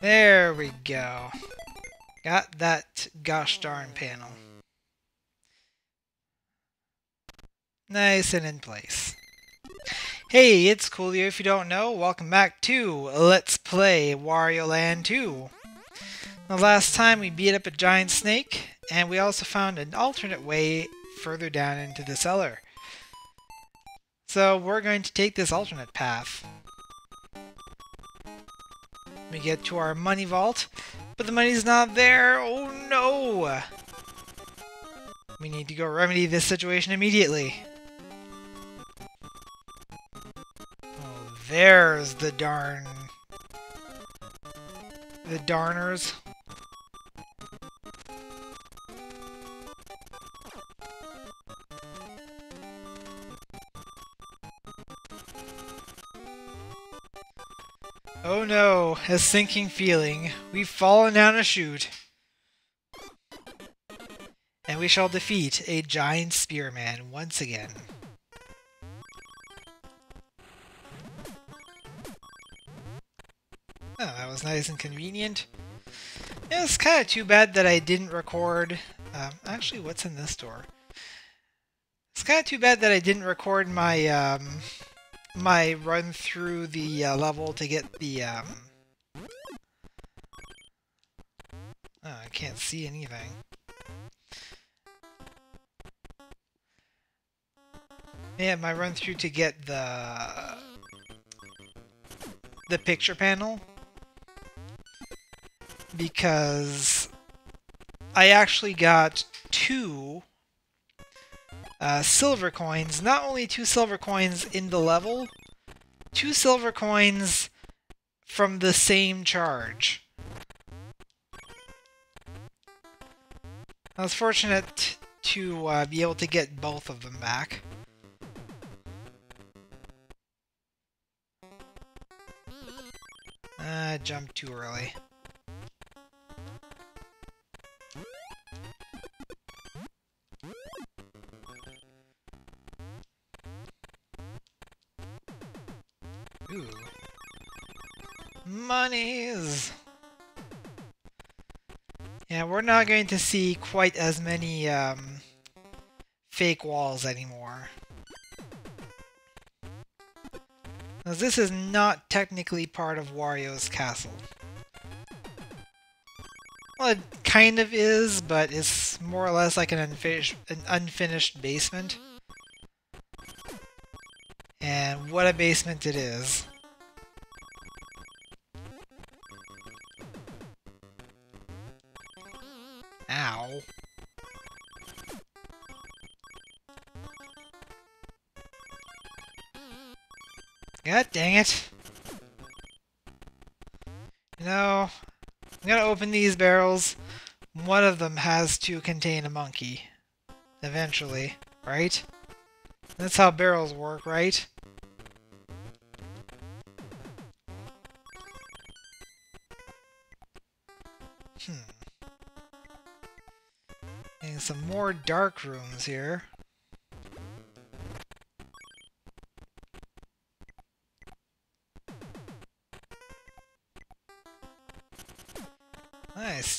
There we go. Got that gosh darn panel. Nice and in place. Hey, it's Coolio if you don't know. Welcome back to Let's Play Wario Land 2. The last time we beat up a giant snake, and we also found an alternate way further down into the cellar. So we're going to take this alternate path. We get to our money vault, but the money's not there. Oh no! We need to go remedy this situation immediately. Oh, there's the darn... The darners. Oh no, a sinking feeling. We've fallen down a chute. And we shall defeat a giant spearman once again. Oh, that was nice and convenient. it's kind of too bad that I didn't record... Um, actually, what's in this door? It's kind of too bad that I didn't record my... Um, my run through the uh, level to get the, um... Oh, I can't see anything. Yeah, my run through to get the... the picture panel. Because I actually got two uh, silver coins. Not only two silver coins in the level, two silver coins from the same charge. I was fortunate to uh, be able to get both of them back. Uh, jumped too early. Monies! Yeah, we're not going to see quite as many um, fake walls anymore. Now, this is not technically part of Wario's castle. Well, it kind of is, but it's more or less like an unfinished, an unfinished basement. And what a basement it is. God dang it. You know, I'm gonna open these barrels. One of them has to contain a monkey. Eventually, right? That's how barrels work, right? Hmm. And some more dark rooms here.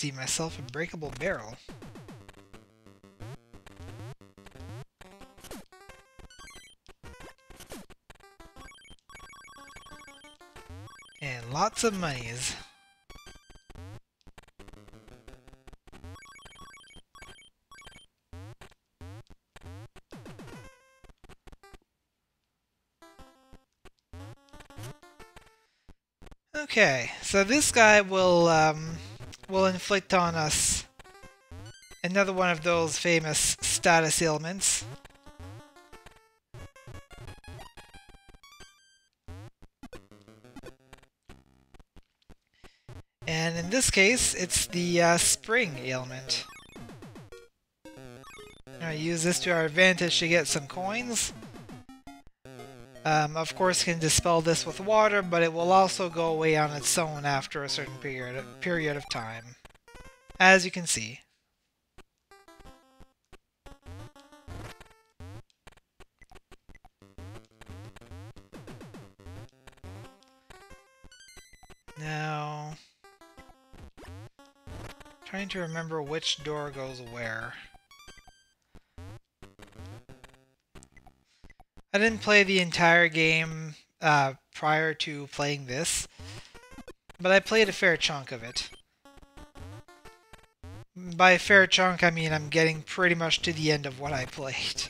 See myself a breakable barrel. And lots of monies. Okay, so this guy will um, will inflict on us another one of those famous status ailments. And in this case, it's the uh, spring ailment. I use this to our advantage to get some coins. Um, of course, can dispel this with water, but it will also go away on its own after a certain period period of time. As you can see. Now, Trying to remember which door goes where. I didn't play the entire game uh, prior to playing this, but I played a fair chunk of it. By a fair chunk, I mean I'm getting pretty much to the end of what I played.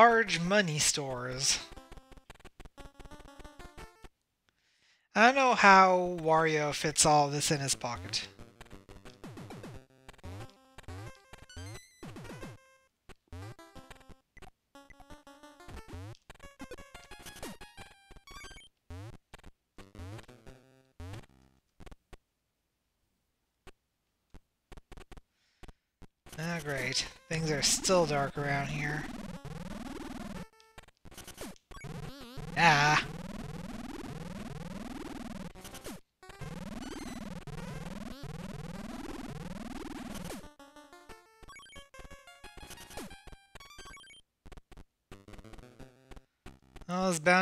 Large money stores. I don't know how Wario fits all this in his pocket. Ah, great. Things are still dark around here.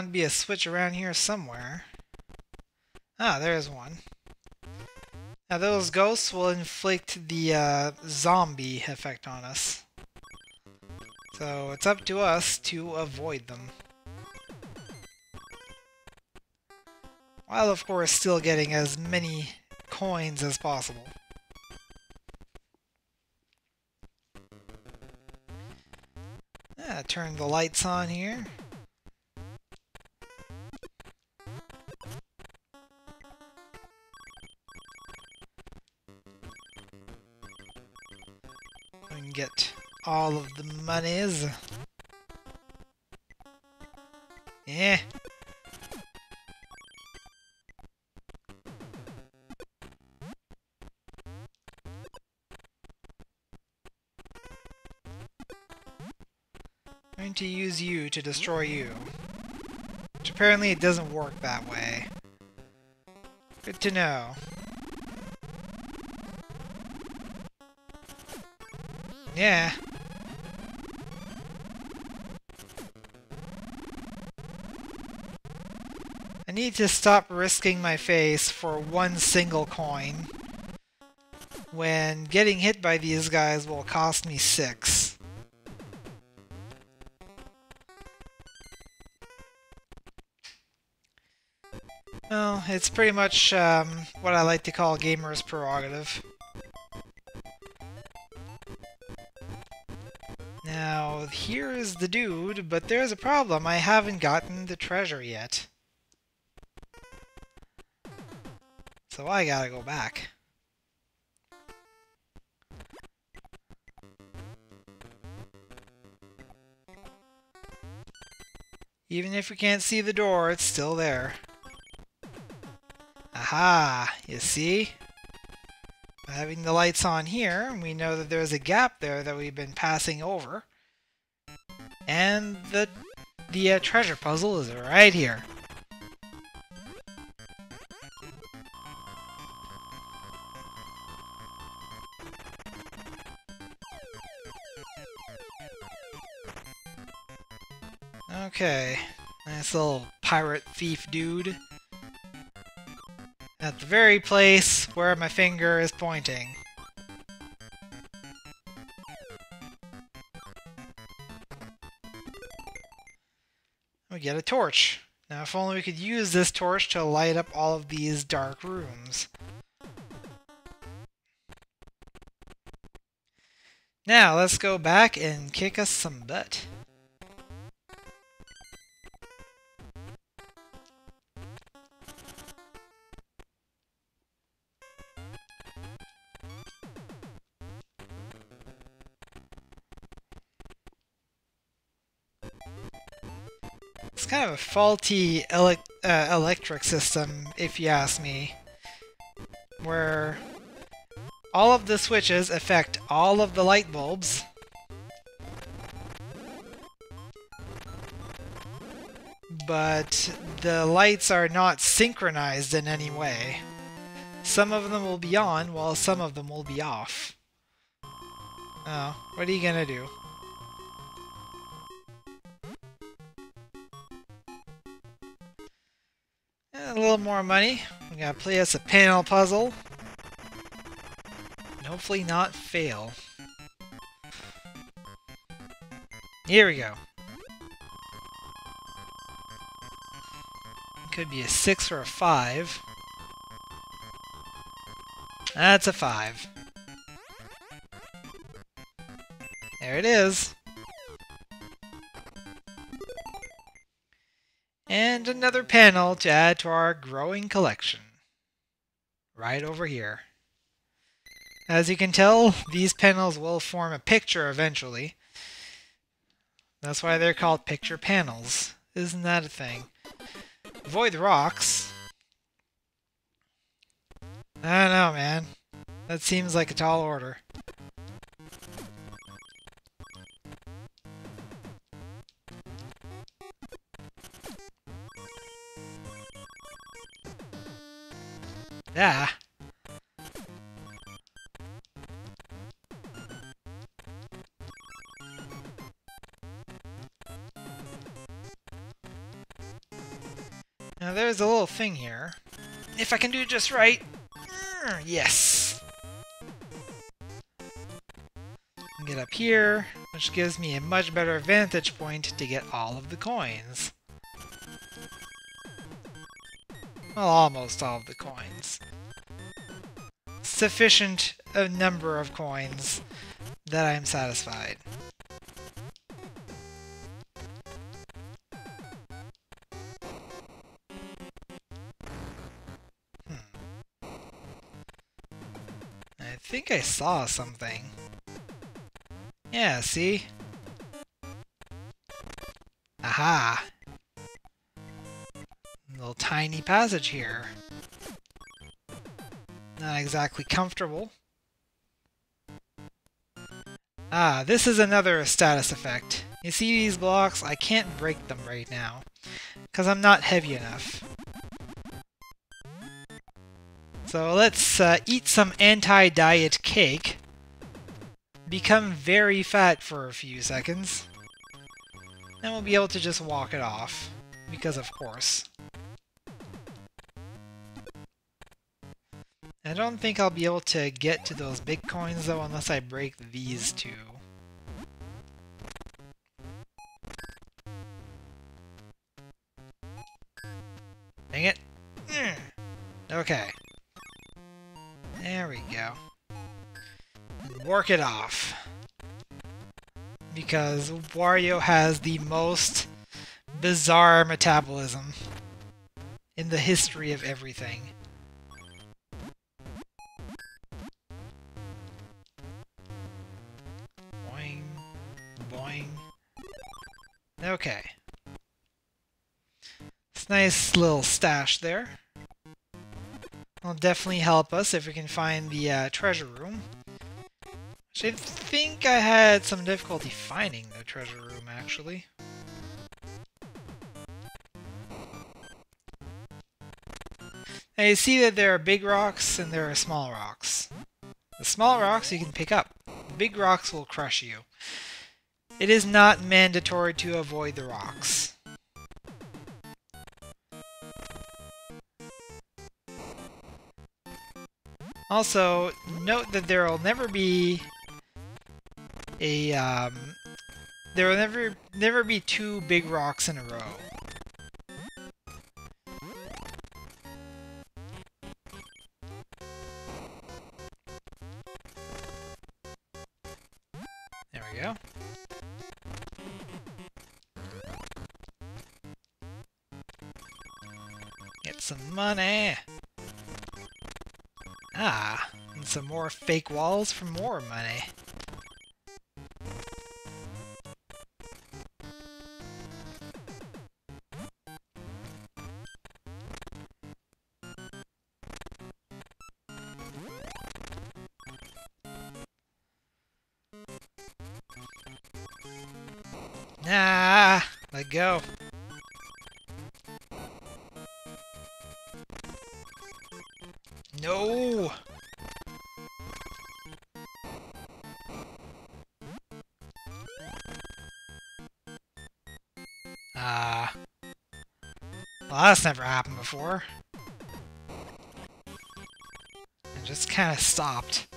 To be a switch around here somewhere. Ah, there's one. Now those ghosts will inflict the uh, zombie effect on us. So it's up to us to avoid them. While of course still getting as many coins as possible. Ah, turn the lights on here. Get all of the monies. Yeah. Going to use you to destroy you. Which apparently it doesn't work that way. Good to know. Yeah. I need to stop risking my face for one single coin. When getting hit by these guys will cost me six. Well, it's pretty much um, what I like to call gamer's prerogative. The dude, but there's a problem. I haven't gotten the treasure yet. So I gotta go back. Even if we can't see the door, it's still there. Aha! You see? having the lights on here, we know that there's a gap there that we've been passing over. And the, the uh, treasure puzzle is right here. Okay, nice little pirate thief dude at the very place where my finger is pointing. We get a torch. Now if only we could use this torch to light up all of these dark rooms. Now let's go back and kick us some butt. Faulty ele uh, electric system, if you ask me. Where all of the switches affect all of the light bulbs. But the lights are not synchronized in any way. Some of them will be on, while some of them will be off. Oh, what are you gonna do? Little more money. We gotta play us a panel puzzle. And hopefully not fail. Here we go. Could be a 6 or a 5. That's a 5. There it is. And another panel to add to our growing collection. Right over here. As you can tell, these panels will form a picture eventually. That's why they're called picture panels. Isn't that a thing? Avoid the rocks. I don't know, man. That seems like a tall order. Yeah. Now there's a little thing here. If I can do it just right. Mm, yes. Get up here, which gives me a much better vantage point to get all of the coins. Well, almost all of the coins. Sufficient a number of coins that I am satisfied. Hmm. I think I saw something. Yeah, see? Aha! Tiny passage here. Not exactly comfortable. Ah, this is another status effect. You see these blocks? I can't break them right now. Because I'm not heavy enough. So let's uh, eat some anti-diet cake. Become very fat for a few seconds. Then we'll be able to just walk it off. Because of course. I don't think I'll be able to get to those big coins though unless I break these two. Dang it. Hmm. Okay. There we go. Work it off. Because Wario has the most bizarre metabolism in the history of everything. Okay. It's nice little stash there It'll definitely help us if we can find the uh, treasure room. I think I had some difficulty finding the treasure room, actually. Now you see that there are big rocks and there are small rocks. The small rocks you can pick up. The big rocks will crush you. It is not mandatory to avoid the rocks. Also, note that there will never be a um, there will never never be two big rocks in a row. Some more fake walls for more money. Ah, let go. That's never happened before. It just kind of stopped.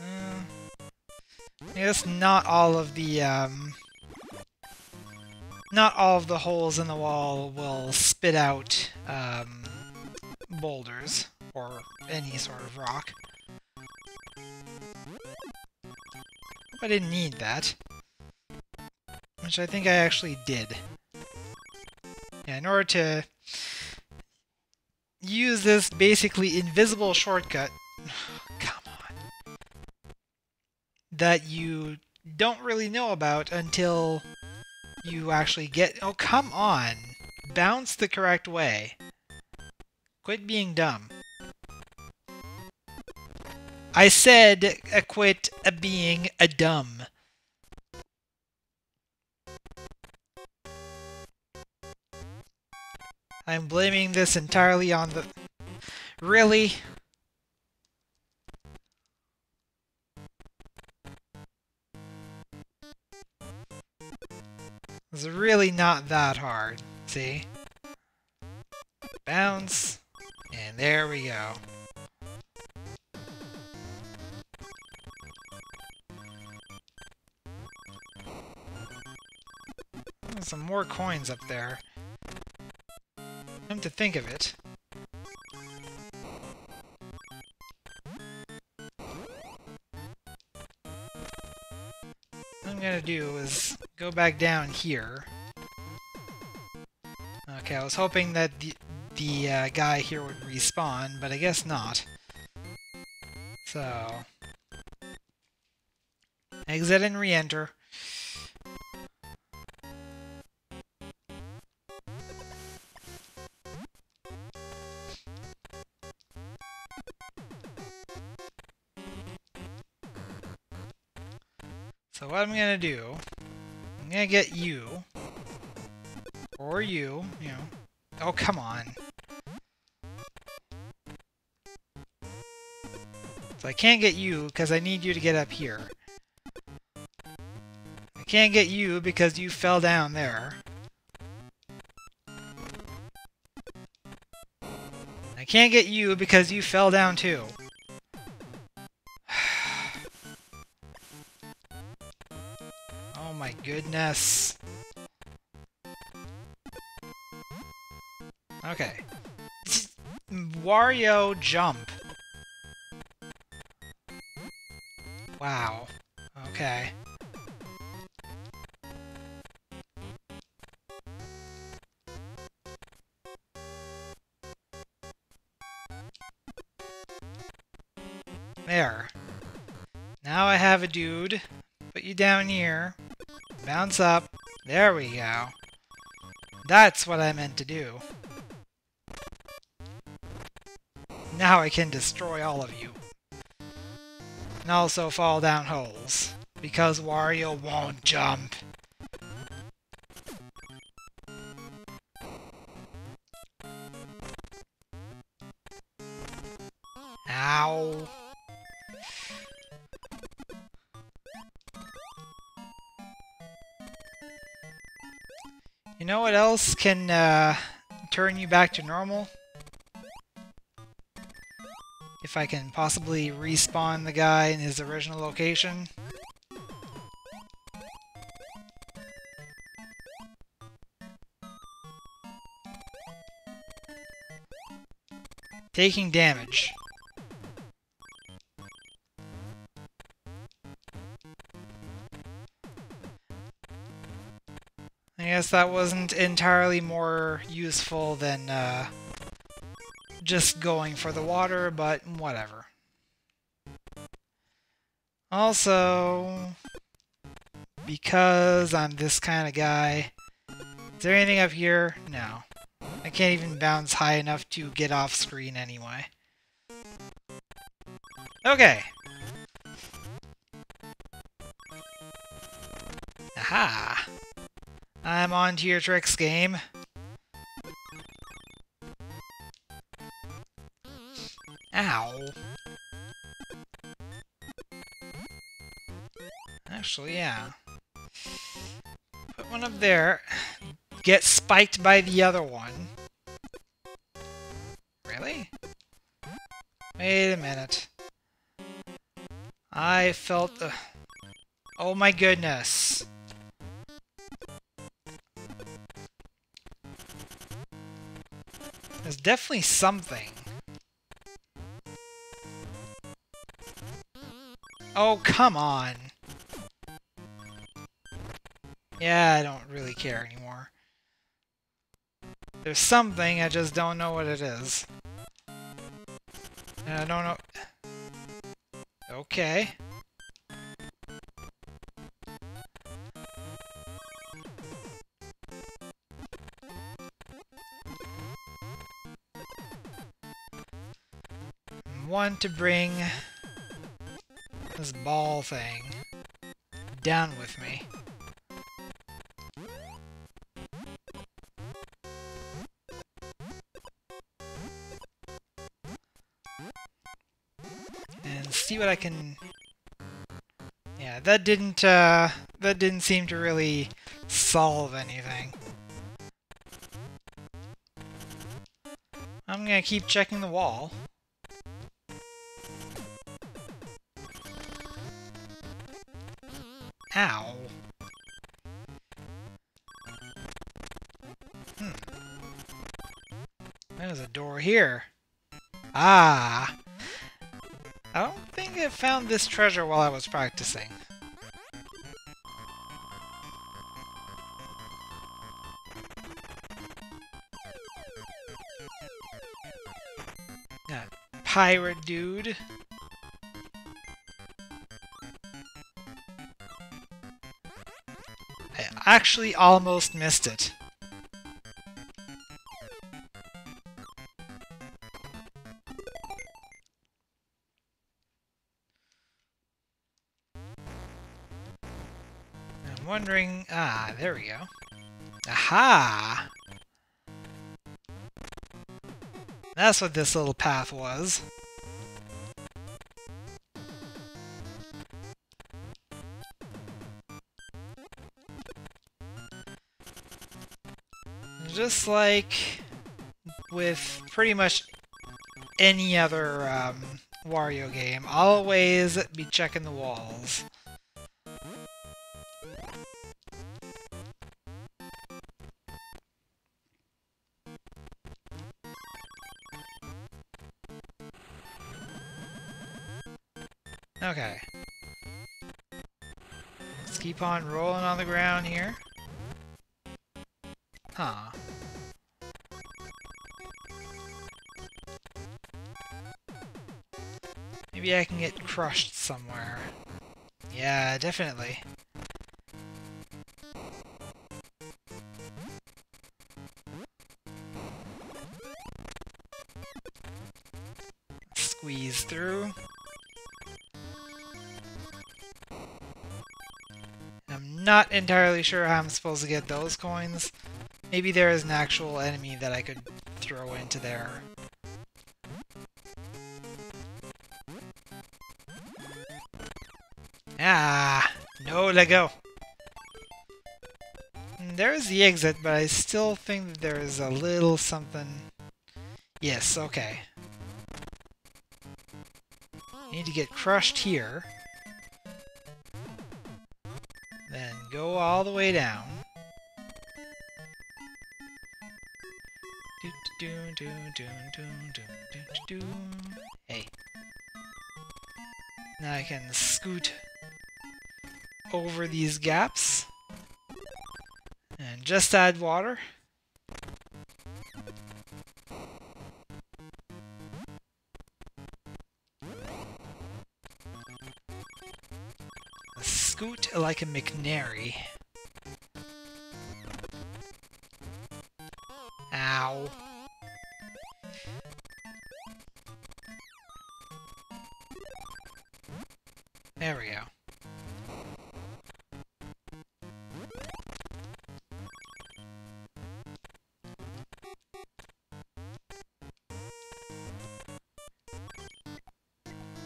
Uh, I guess not all of the, um, not all of the holes in the wall will spit out, um, boulders, or any sort of rock. I didn't need that. Which I think I actually did. Yeah, in order to use this basically invisible shortcut, come on, that you don't really know about until you actually get... Oh, come on! Bounce the correct way. Quit being dumb. I said uh, quit uh, being a dumb. I'm blaming this entirely on the... Really? It's really not that hard, see? Bounce, and there we go. There's some more coins up there. Come to think of it. What I'm gonna do is go back down here. Okay, I was hoping that the, the uh, guy here would respawn, but I guess not. So... Exit and re-enter. So what I'm gonna do, I'm gonna get you, or you, you know. Oh, come on. So I can't get you because I need you to get up here. I can't get you because you fell down there. I can't get you because you fell down too. Goodness. Okay. Wario jump. Up. There we go. That's what I meant to do. Now I can destroy all of you. And also fall down holes. Because Wario won't jump. You know what else can uh, turn you back to normal? If I can possibly respawn the guy in his original location. Taking damage. Guess that wasn't entirely more useful than uh, just going for the water, but whatever. Also, because I'm this kind of guy, is there anything up here? No. I can't even bounce high enough to get off screen anyway. Okay. Aha! I'm on to your tricks, game. Ow. Actually, yeah. Put one up there. Get spiked by the other one. Really? Wait a minute. I felt the... Oh my goodness. Definitely something. Oh, come on. Yeah, I don't really care anymore. There's something, I just don't know what it is. I don't know... Okay. Want to bring this ball thing down with me. And see what I can... Yeah, that didn't, uh, that didn't seem to really solve anything. I'm gonna keep checking the wall. Here. Ah! I don't think I found this treasure while I was practicing. Pirate dude. I actually almost missed it. Wondering... Ah, there we go. Aha! That's what this little path was. just like with pretty much any other um, Wario game, always be checking the walls. Okay. Let's keep on rolling on the ground here. Huh. Maybe I can get crushed somewhere. Yeah, definitely. Not entirely sure how I'm supposed to get those coins. Maybe there is an actual enemy that I could throw into there. Ah! No, let go! Hmm, there's the exit, but I still think that there is a little something... Yes, okay. I Need to get crushed here. All the way down. Hey. Now I can scoot over these gaps. And just add water. cooked like a McNary. Ow. There we go.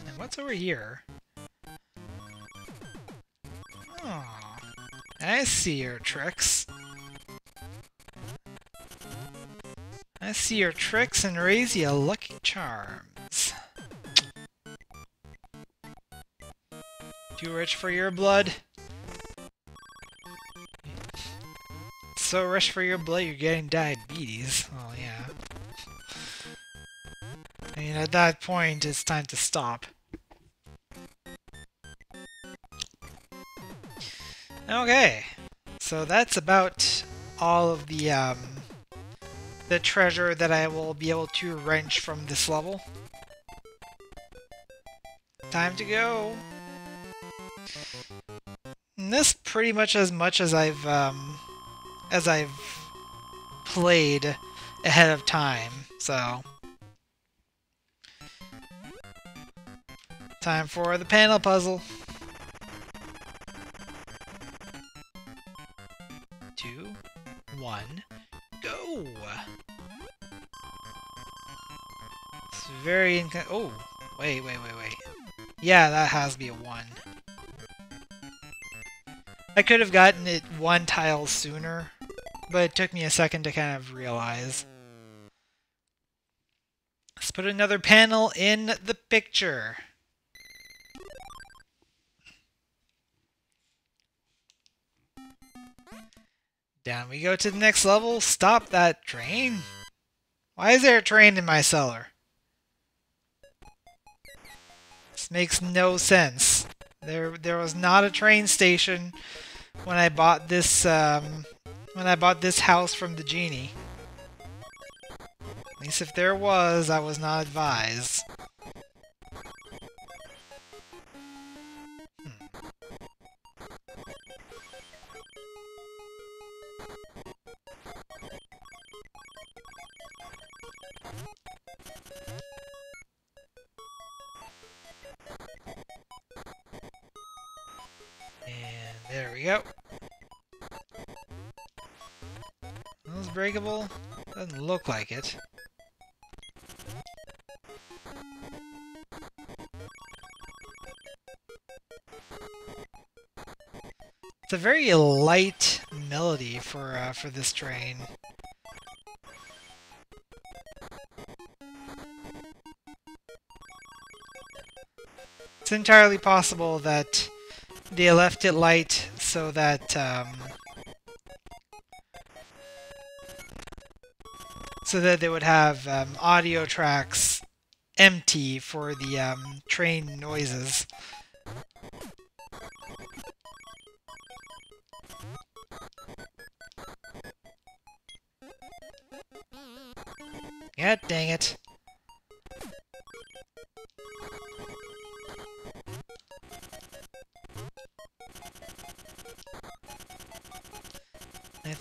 And what's over here? See your tricks. I see your tricks and raise you lucky charms. Too rich for your blood? So rich for your blood you're getting diabetes. Oh yeah. I mean, at that point, it's time to stop. Okay, so that's about all of the um, the treasure that I will be able to wrench from this level. Time to go. And this pretty much as much as I've um, as I've played ahead of time, so time for the panel puzzle. Very inco- oh, wait, wait, wait, wait. Yeah, that has to be a one. I could have gotten it one tile sooner, but it took me a second to kind of realize. Let's put another panel in the picture. Down we go to the next level. Stop that train. Why is there a train in my cellar? This makes no sense. There, there was not a train station when I bought this, um, when I bought this house from the genie. At least if there was, I was not advised. And there we go. Those breakable? Doesn't look like it. It's a very light melody for uh, for this train. It's entirely possible that they left it light so that um, so that they would have um, audio tracks empty for the um, train noises. God dang it.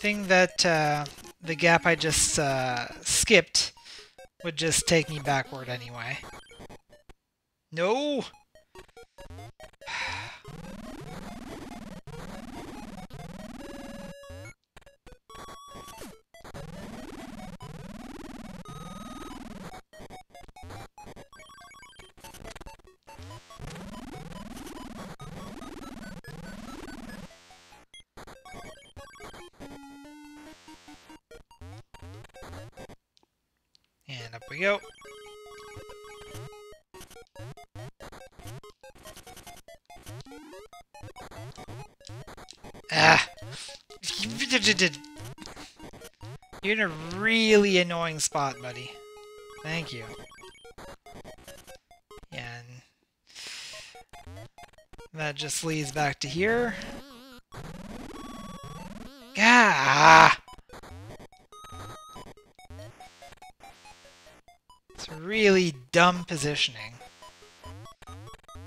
Think that uh, the gap I just uh, skipped would just take me backward anyway. No! A really annoying spot, buddy. Thank you. And that just leads back to here. Ah! It's really dumb positioning.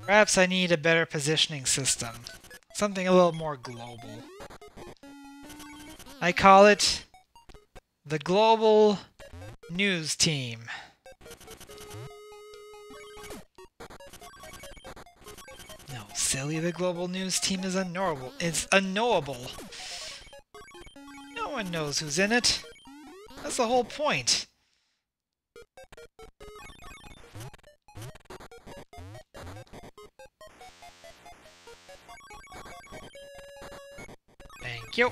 Perhaps I need a better positioning system. Something a little more global. I call it the Global News Team. No, silly, the Global News Team is unknowable. It's unknowable. No one knows who's in it. That's the whole point. Thank you.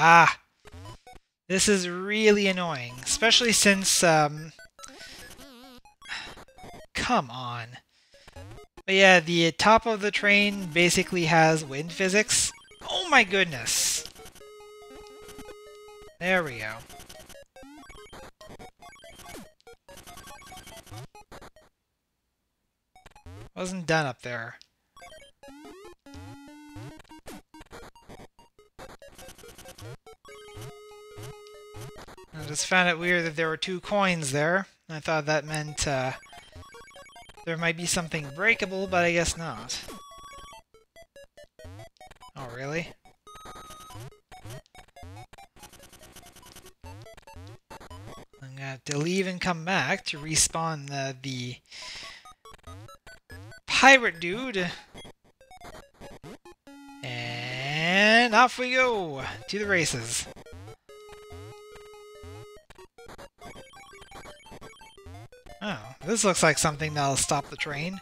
Ah! This is really annoying, especially since, um... Come on. But yeah, the top of the train basically has wind physics. Oh my goodness! There we go. Wasn't done up there. Just found it weird that there were two coins there. I thought that meant uh, there might be something breakable, but I guess not. Oh, really? I'm gonna have to leave and come back to respawn the, the pirate dude. And off we go to the races. This looks like something that'll stop the train.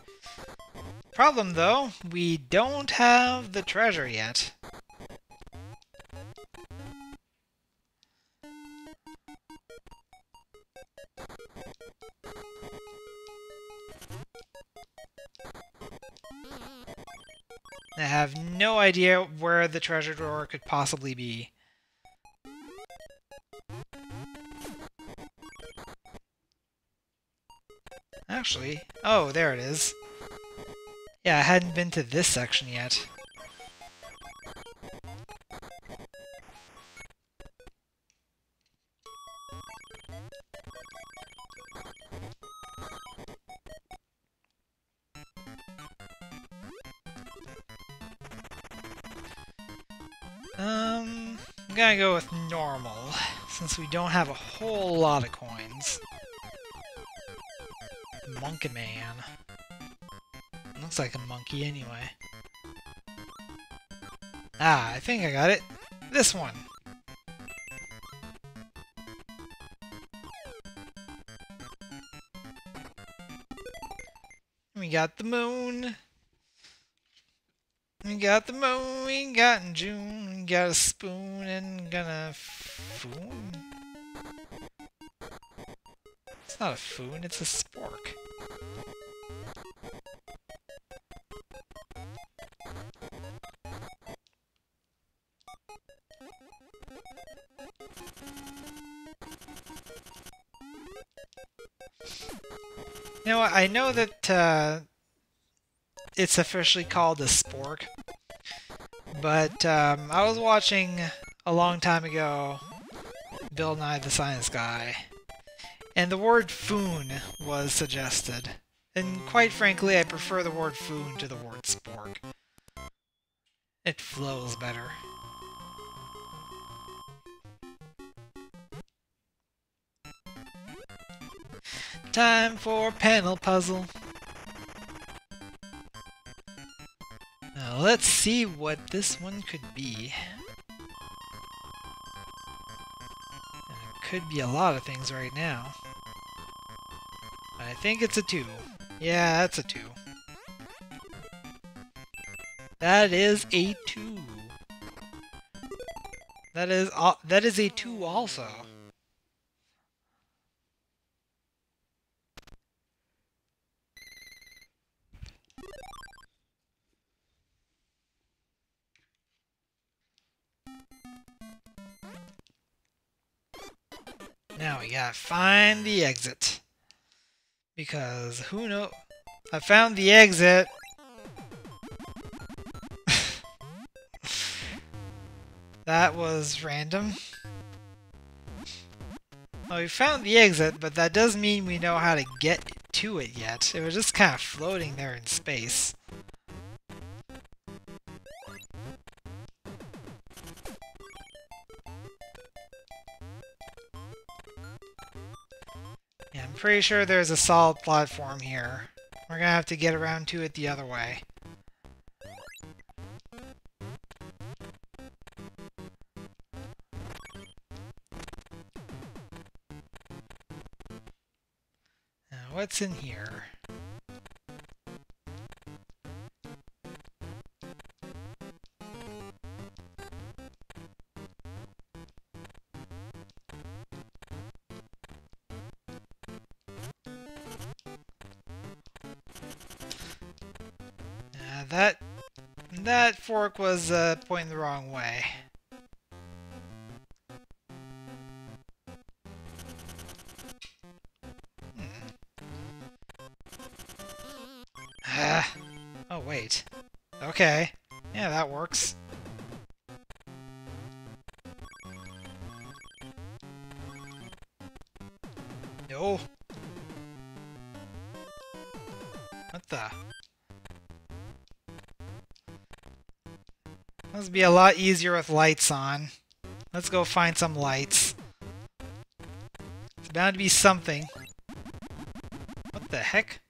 Problem though, we don't have the treasure yet. I have no idea where the treasure drawer could possibly be. Actually, oh, there it is. Yeah, I hadn't been to this section yet. Um, I'm gonna go with normal, since we don't have a whole lot of coins. Monkey Man. Looks like a monkey anyway. Ah, I think I got it. This one. We got the moon. We got the moon, we got in June, we got a spoon and gonna foon. It's not a foon, it's a spork. I know that uh, it's officially called a spork, but um, I was watching a long time ago Bill Nye the Science Guy, and the word foon was suggested. And quite frankly, I prefer the word foon to the word spork. It flows better. Time for panel puzzle. Now let's see what this one could be. It could be a lot of things right now. But I think it's a 2. Yeah, that's a 2. That is a 2. That is that is a 2 also. Find the exit. Because who knows? I found the exit. that was random. Well, we found the exit, but that doesn't mean we know how to get to it yet. It was just kind of floating there in space. Pretty sure there's a solid platform here. We're gonna have to get around to it the other way. what's in here? Fork was uh, pointing the wrong way. Ah. Oh, wait. Okay. Yeah, that works. Be a lot easier with lights on. Let's go find some lights. It's bound to be something. What the heck?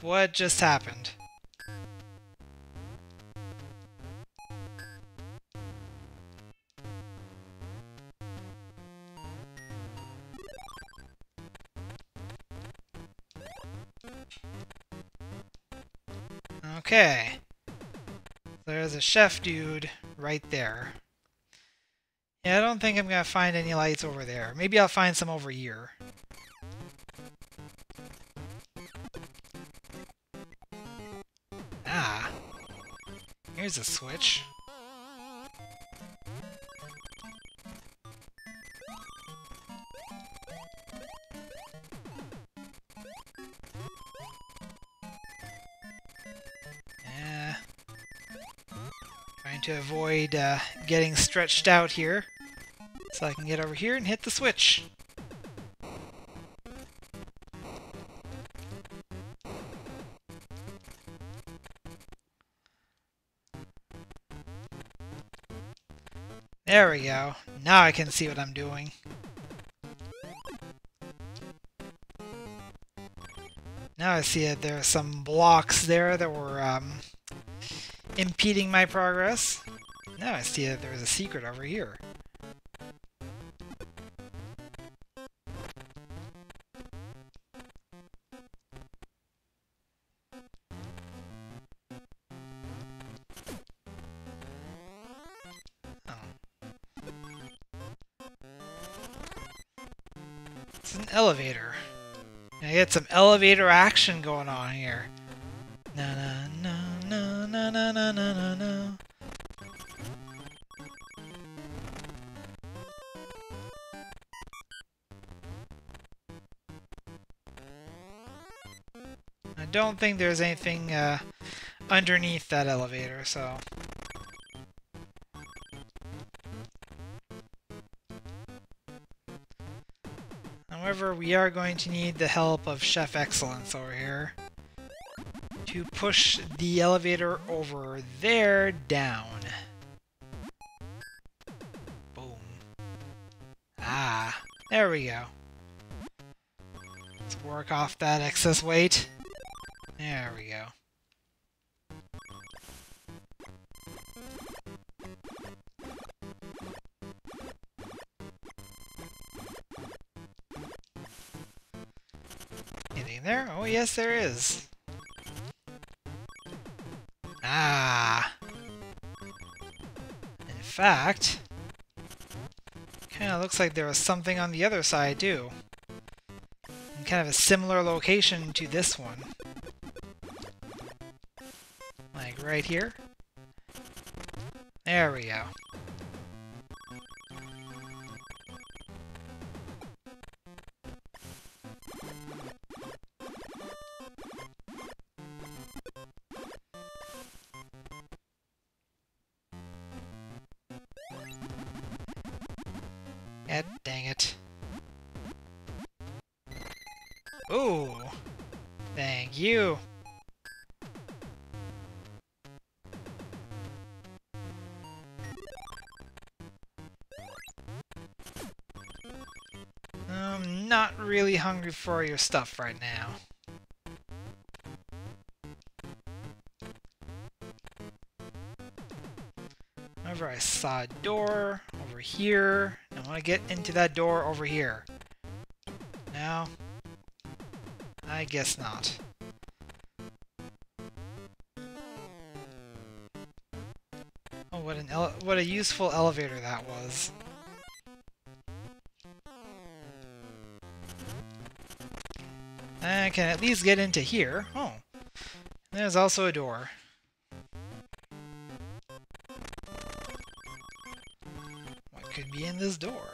What just happened? Okay. There's a chef dude right there. Yeah, I don't think I'm gonna find any lights over there. Maybe I'll find some over here. Ah. Here's a switch. To avoid uh, getting stretched out here. So I can get over here and hit the switch. There we go. Now I can see what I'm doing. Now I see that there are some blocks there that were um, impeding my progress. Now I see that there's a secret over here. It's an elevator. I get some elevator action going on here. I don't think there's anything uh, underneath that elevator, so... However, we are going to need the help of Chef Excellence over here to push the elevator over there down. Boom. Ah, there we go. Let's work off that excess weight. There we go. Anything there? Oh yes, there is. Ah. In fact, kind of looks like there was something on the other side too. In kind of a similar location to this one. Right here. There we go. Not really hungry for your stuff right now. However, I saw a door over here. I want to get into that door over here. Now, I guess not. Oh, what an what a useful elevator that was. Can at least get into here. Oh, there's also a door. What could be in this door?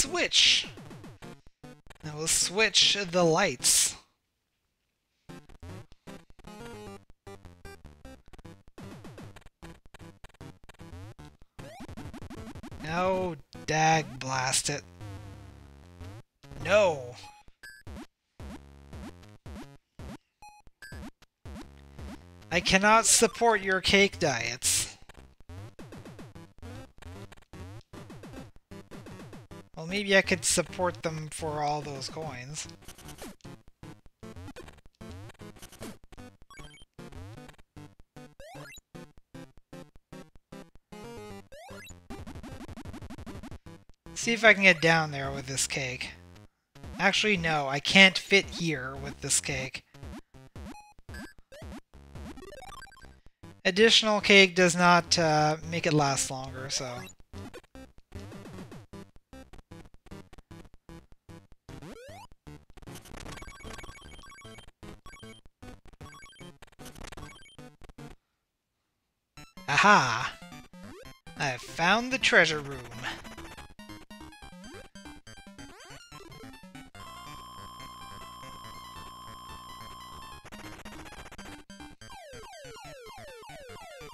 Switch! Now we'll switch the lights. No, dag blast it. No! I cannot support your cake diets. Maybe I could support them for all those coins. See if I can get down there with this cake. Actually, no, I can't fit here with this cake. Additional cake does not uh, make it last longer, so... Aha! I have found the treasure room.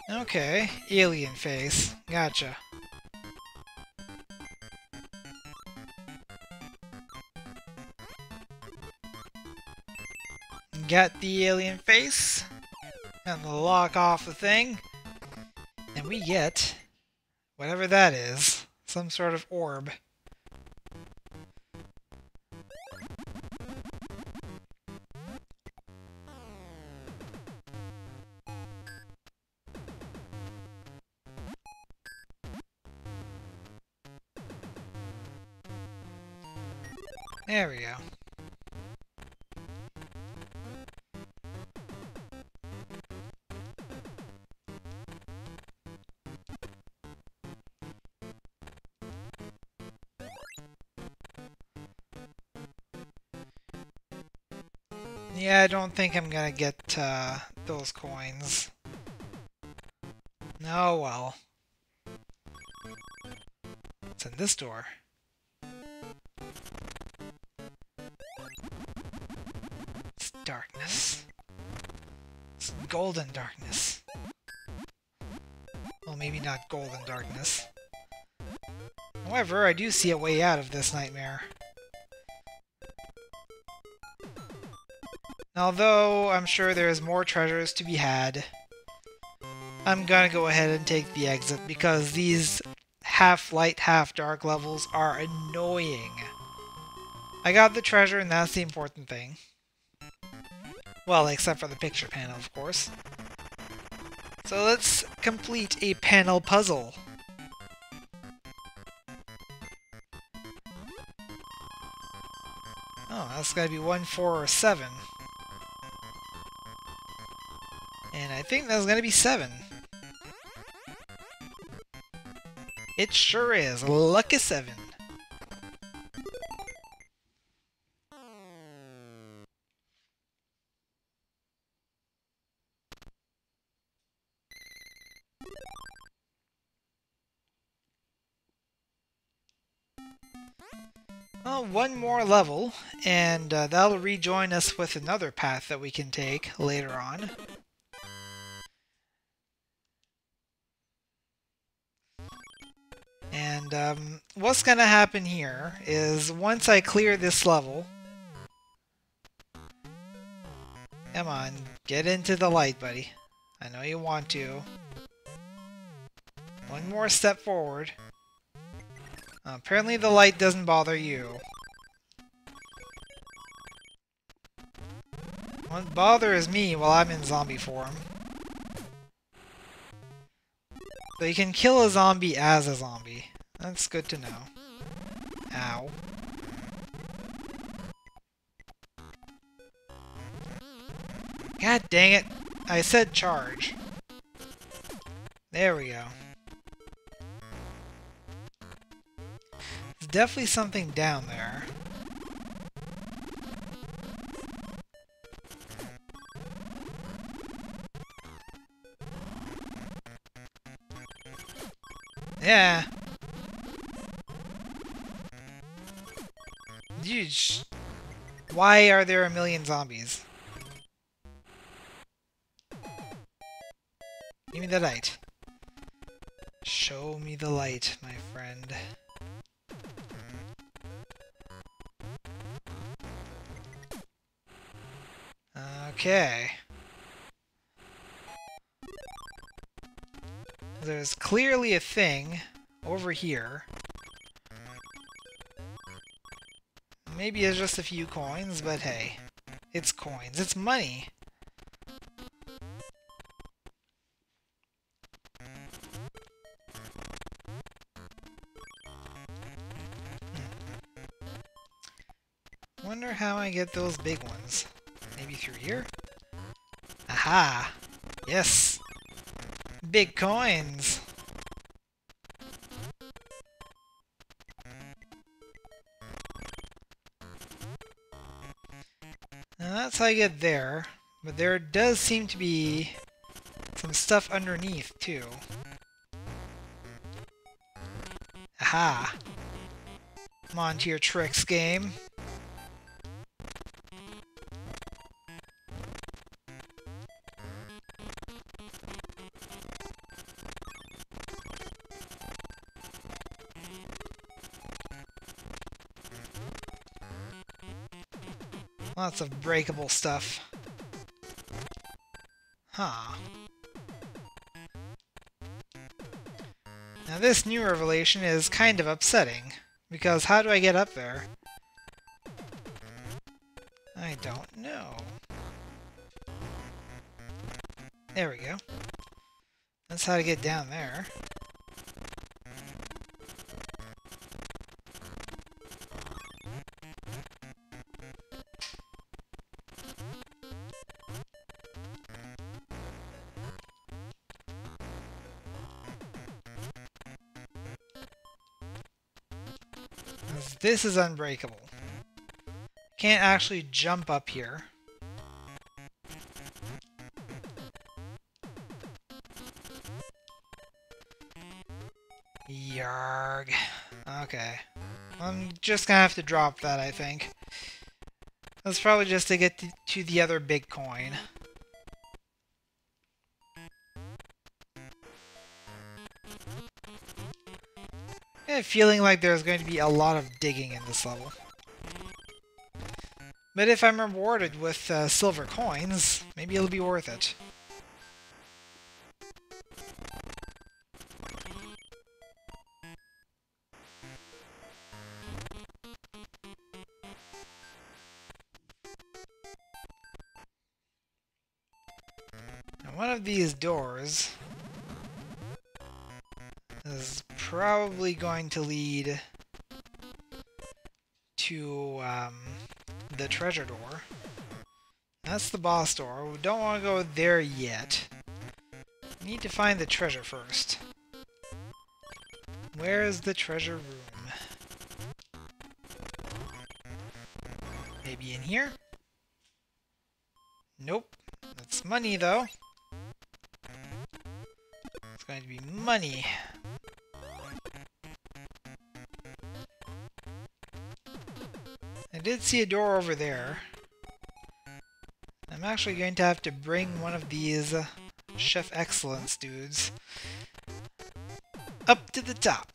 Okay, alien face. Gotcha. Got the alien face. And lock off the thing. We get, whatever that is, some sort of orb. There we go. I don't think I'm gonna get uh, those coins. Oh well. It's in this door? It's darkness. It's golden darkness. Well, maybe not golden darkness. However, I do see a way out of this nightmare. Although I'm sure there's more treasures to be had, I'm gonna go ahead and take the exit because these half light, half dark levels are annoying. I got the treasure and that's the important thing. Well, except for the picture panel, of course. So let's complete a panel puzzle. Oh, that's gotta be 1, 4, or 7. Think that's gonna be seven. It sure is. Lucky seven. Well, one more level, and uh, that'll rejoin us with another path that we can take later on. Um, what's going to happen here is once I clear this level... Come on, get into the light, buddy. I know you want to. One more step forward. Uh, apparently the light doesn't bother you. What bothers me while I'm in zombie form. So you can kill a zombie as a zombie. That's good to know. Ow. God dang it. I said charge. There we go. There's definitely something down there. Yeah. Why are there a million zombies? Give me the light. Show me the light, my friend. Okay. There's clearly a thing over here. Maybe it's just a few coins, but hey. It's coins. It's money. Wonder how I get those big ones. Maybe through here? Aha! Yes! Big coins! How you get there, but there does seem to be some stuff underneath, too. Aha! Come on to your tricks, game. Lots of breakable stuff. Huh. Now this new revelation is kind of upsetting, because how do I get up there? I don't know. There we go. That's how to get down there. This is unbreakable. Can't actually jump up here. Yarg. Okay. I'm just gonna have to drop that, I think. That's probably just to get to the other big coin. I feeling like there's going to be a lot of digging in this level. But if I'm rewarded with uh, silver coins, maybe it'll be worth it. Now one of these doors is probably going to lead to um, the treasure door. That's the boss door. We don't want to go there yet. We need to find the treasure first. Where is the treasure room? Maybe in here? Nope. That's money, though. It's going to be money. Did see a door over there. I'm actually going to have to bring one of these uh, Chef Excellence dudes up to the top.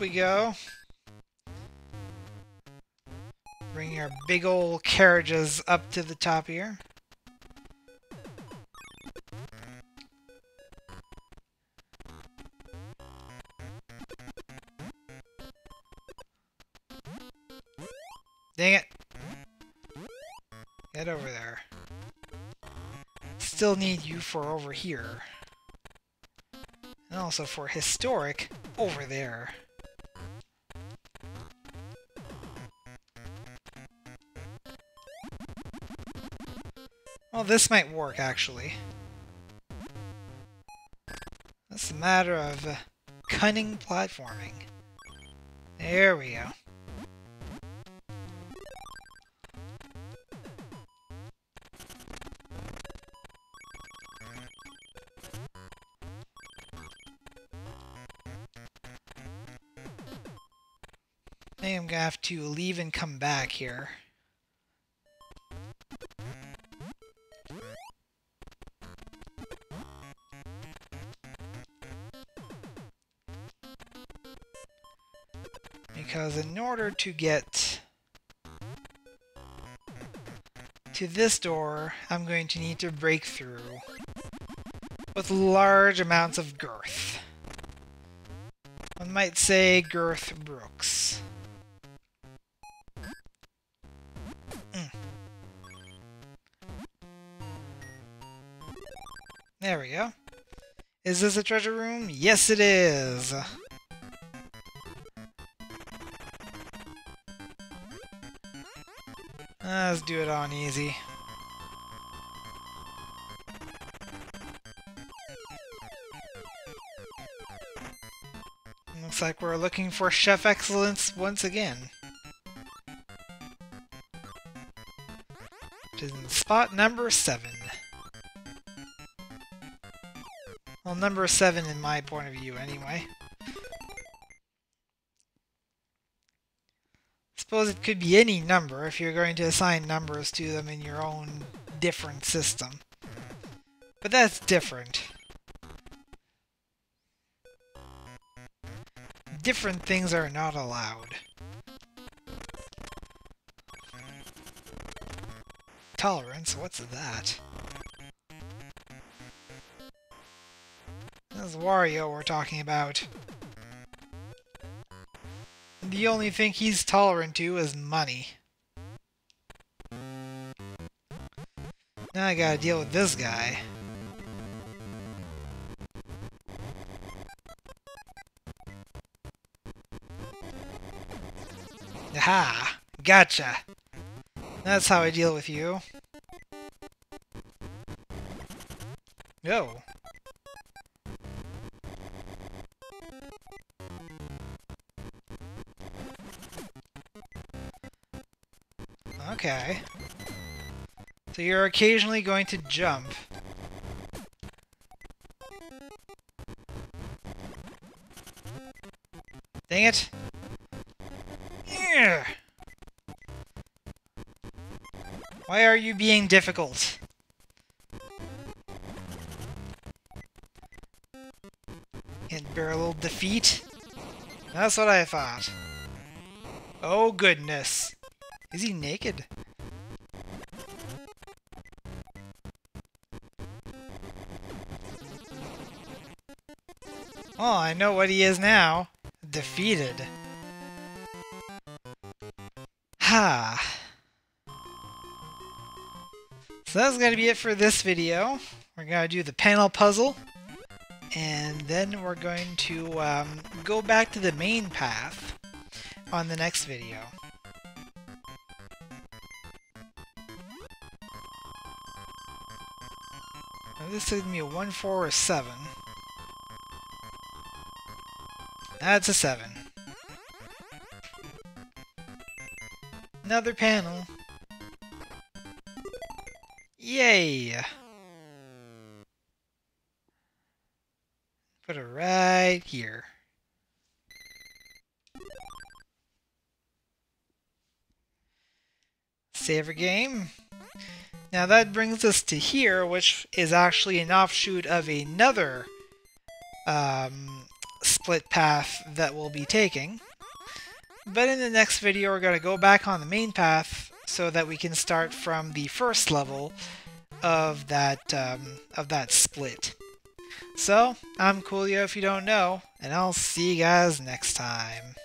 We go. Bring our big old carriages up to the top here. Dang it. Get over there. Still need you for over here. And also for historic over there. Well, this might work, actually. It's a matter of uh, cunning platforming. There we go. I think I'm gonna have to leave and come back here. In order to get to this door, I'm going to need to break through with large amounts of girth. One might say Girth Brooks. Mm. There we go. Is this a treasure room? Yes, it is! Let's do it on easy. Looks like we're looking for Chef Excellence once again. Which is in spot number 7. Well, number 7 in my point of view, anyway. Suppose it could be any number if you're going to assign numbers to them in your own different system. But that's different. different things are not allowed. Tolerance? What's that? This is Wario we're talking about. The only thing he's tolerant to is money. Now I gotta deal with this guy. Aha! Gotcha! That's how I deal with you. Go. Okay. So you're occasionally going to jump. Dang it! Yeah. Why are you being difficult? Can't bear a little defeat? That's what I thought. Oh goodness. Is he naked? Oh, I know what he is now. Defeated. Ha. So that's going to be it for this video. We're going to do the panel puzzle. And then we're going to um, go back to the main path on the next video. This is going to be a 1, 4, or 7. That's a 7. Another panel. Yay! Put it right here. Save a game. Now that brings us to here, which is actually an offshoot of another um, split path that we'll be taking. But in the next video, we're going to go back on the main path so that we can start from the first level of that um, of that split. So, I'm Coolio if you don't know, and I'll see you guys next time.